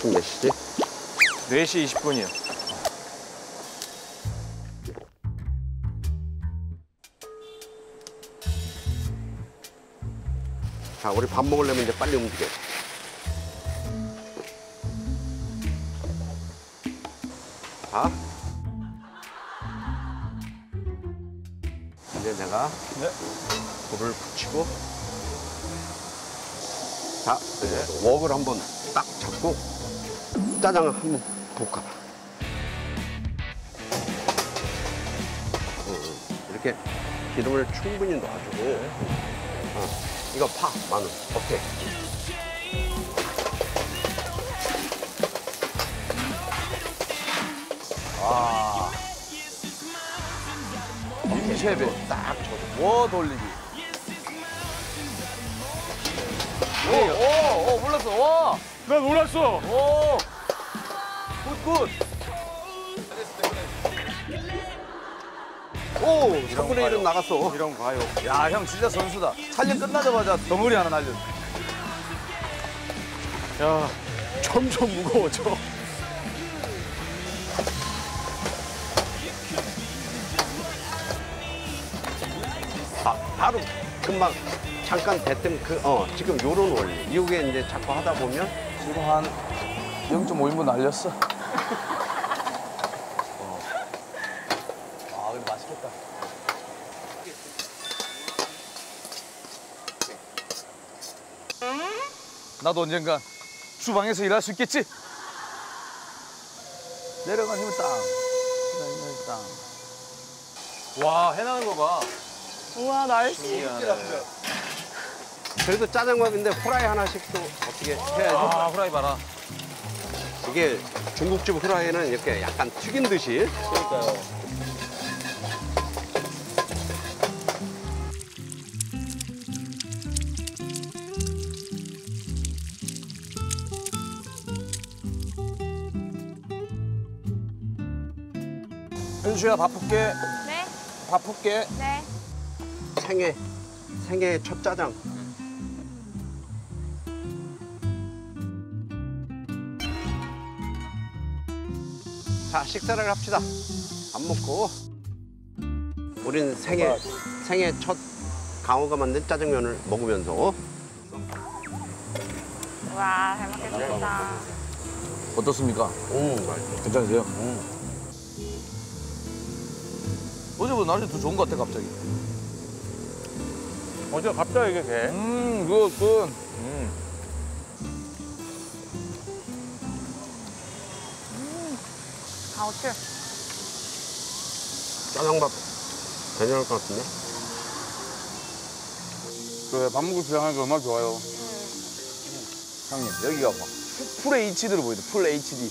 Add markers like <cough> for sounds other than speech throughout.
지금 몇 시지? 4시 20분이요. 자, 우리 밥 먹으려면 이제 빨리 움직여. 자. 이제 내가 네. 불을 붙이고 자, 네. 웍을 한번 딱 잡고 짜장을 한번 볶아봐. 응, 응. 이렇게 기름을 충분히 넣어주고 어, 이거 파, 마늘, 어때? 임채배. 딱 줘. 워 돌리기. 오, 오, 오, 몰랐어. 와. 나 놀랐어. 오. good, good. 오, 3분의 1은 나갔어. 이런 거 가요. 야, 형 진짜 선수다. 촬영 끝나자마자 덩어리 하나 날렸어. 야, 점점 무거워져. 아, 바로 금방 잠깐 됐던 그, 어, 지금 요런 원리. 이게 이제 자꾸 하다 보면 지금 한 0.5인분 날렸어. 어. 아, 근데 맛있겠다. 나도 언젠가 주방에서 일할 수 있겠지? 내려가는 힘은 땅. 내려가는 힘은 땅. 와, 해나는 거 봐. 우와 날씨. 그래도 짜장밥인데 후라이 하나씩도 어떻게 해야지. 아, 후라이 봐라. 이게 중국집 후라이는 이렇게 약간 튀긴 듯이. 그러니까요. 현수야 밥 풀게 네, 밥 풀게 네. 생애, 생애 첫 짜장. 자, 식사를 합시다. 밥 먹고. 우린 생애, 생애 첫 강호가 만든 짜장면을 먹으면서 와, 잘 먹겠습니다. 어떻습니까? 음, 맛있어. 괜찮으세요? 어제보다 날이 더 좋은 것 같아 갑자기 어제 갑자기 이게 돼. 음 good, good. 강호출. 짜장밥 괜찮을 것 같은데? 그래, 밥 먹을 때 하니까 얼마나 좋아요. 형님 여기가 봐. 풀 HD로 보이네 풀 HD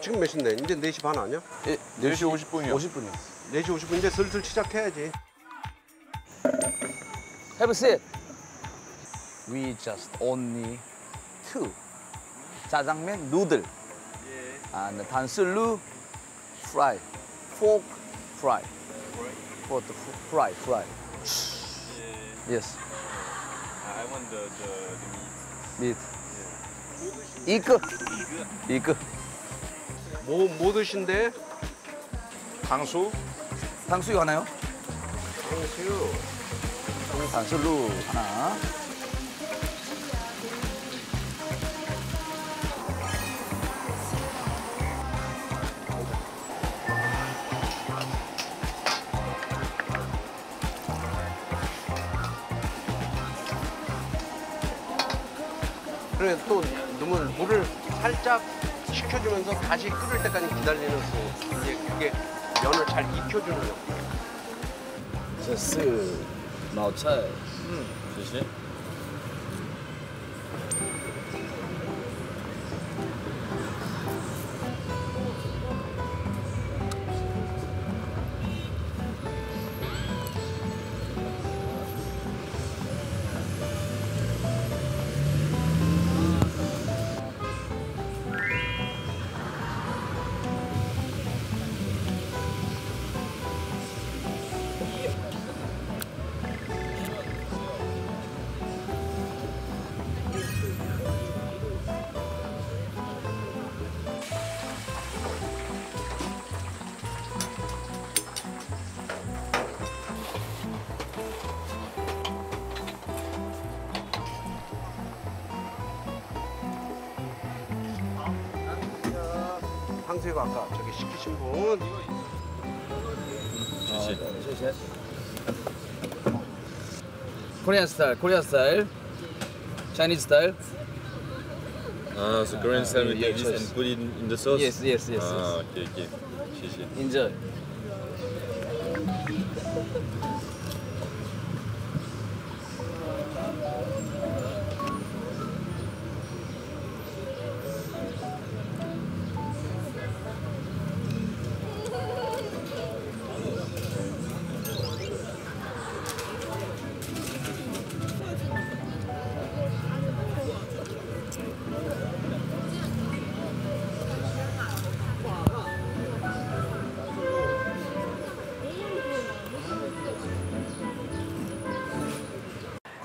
지금 몇 시인데? 이제 4시 반 아니야? 예, 4시 50분이요. 50분이요. 4시 50분 이제 슬슬 시작해야지. Have a seat. We just only two. 짜장면 누들. And 단슬루 fry. Fork fry. Fork fry fry. Yes. I want the, the, the meat. meat. 이거. 이거. 뭐, 뭐 드신대? 당수? 탕수육 하나요? 당수육. 단술로 하나. 그래 또 넣으면 물을 살짝 식혀주면서 다시 끓을 때까지 기다리는 수 이제 그게 면을 잘 익혀주는 역. 这是老菜，谢谢。 황 선생님 아까 저기 시키신 분. 코리안 스타일, 코리안 스타일, Chinese style. Ah, so Korean style with yeah, this and put it in the sauce. Yes, yes, yes. Ah, yes. okay, okay. Enjoy.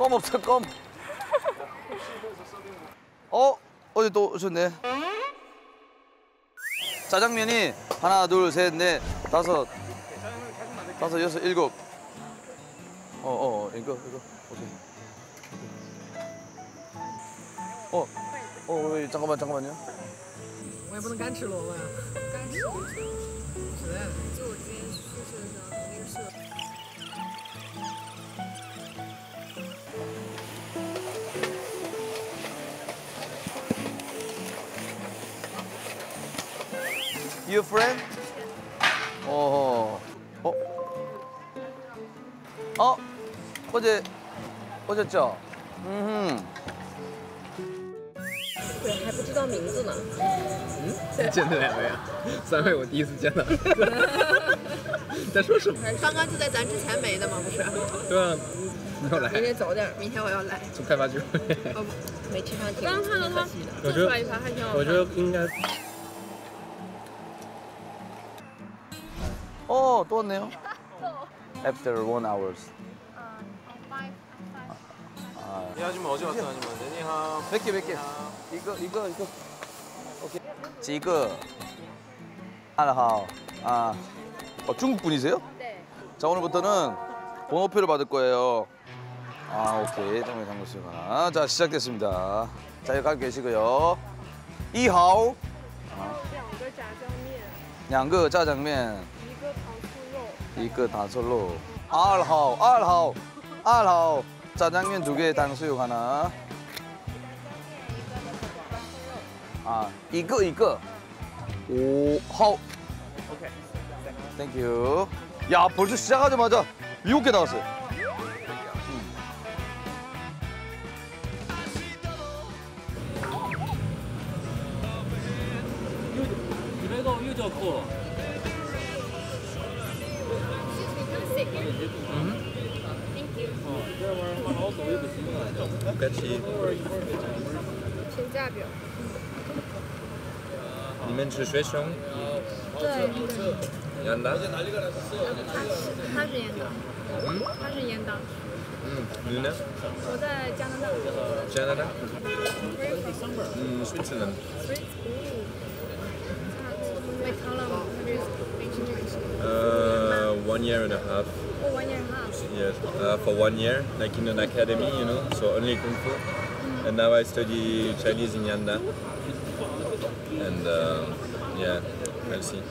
껌 없어 껌. 어 어디 또 오셨네. 짜장면이 하나 둘 셋 넷 다섯 다섯 여섯 일곱. 어어 어, 이거 이거 오케이. 어, 어, 왜, 잠깐만, 잠깐만요. 我也不能干吃萝卜呀。干吃， You friend? 어, 어, 어, 어제 오셨죠? 음, 还不知道名字呢。见的两位啊，三位我第一次见到。<laughs> 在说什么？刚刚就在咱之前没的吗？不是。对啊，没有来，明天早点，明天我要来。从开发区。哦，没吃上挺。刚看到他可惜的我觉得做出来一盘还挺好看。我觉得应该 또 왔네요. After one hours. 이 아줌마 어제 왔던 아줌마 내니하. 몇개 몇 개. 이거 이거 이거. 오케이. 지금 안하오. 아, 어, 중국 분이세요? 네. 자 오늘부터는 번호표를 받을 거예요. 아 오케이 정말 장모씨가. 자 시작됐습니다. 자 여기 가 계시고요. 이하오. 양거 그 짜장면. 양거 짜장면. 一个糖醋肉。一个糖醋肉。二号，二号，二号，炸酱面두 개， 탕수육 하나。 아, 이거 이거. 오, 하오. 오케이. 땡큐. 야, 벌써 시작하자마자 일곱 개 나왔어요. 嗯。该吃。评价表。你们吃水生？对。盐的。它是它是盐的。嗯。它是盐的。嗯，你呢？我在加拿大。加拿大。嗯，瑞士人。呃、，one year and a half。Yes, uh, for one year, like in an academy, you know, so only kung fu. And now I study Chinese in Yanda. And uh, yeah, I'll see.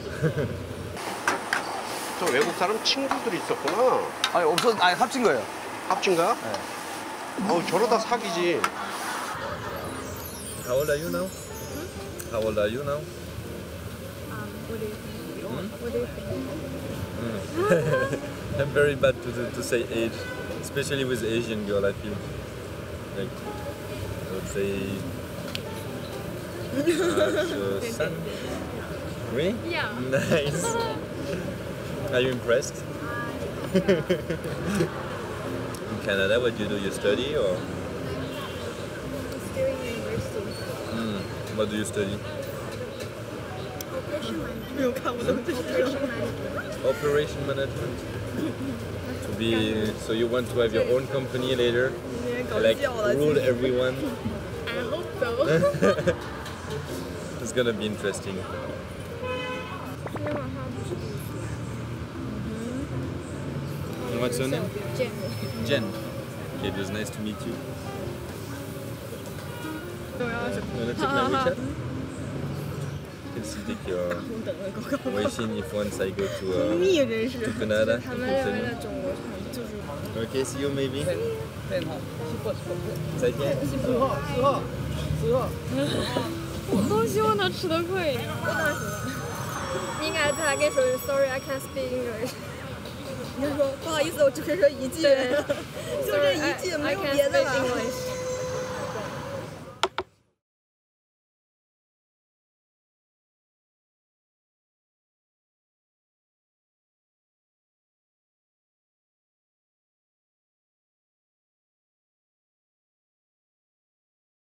저 외국 사람 친구들이 있었구나. 아니 없어 아니 합친 거예요. 합친 거야? 어우 저러다 사귀지. How old are you now? How old are you now? Um, what do you think? What do you think? I'm very bad to, to, to say age, especially with Asian girl. I feel like I would say. <laughs> Uh, really? Yeah. Nice. Are you impressed? <laughs> In Canada, what do you do? You study or? Doing university. Mm. What do you study? Operation management. Operation management. Operation management to be so you want to have your own company later like rule everyone? <laughs> I hope so. <laughs> It's gonna be interesting. And what's your name? Jen. Jen. Okay it was nice to meet you. <laughs> 我信的他们再见。四号四号四号我好希望他吃的快一我你应该对他跟你说 sorry i can't speak english 你就说不好意思我只会说一句就这一句没有别的了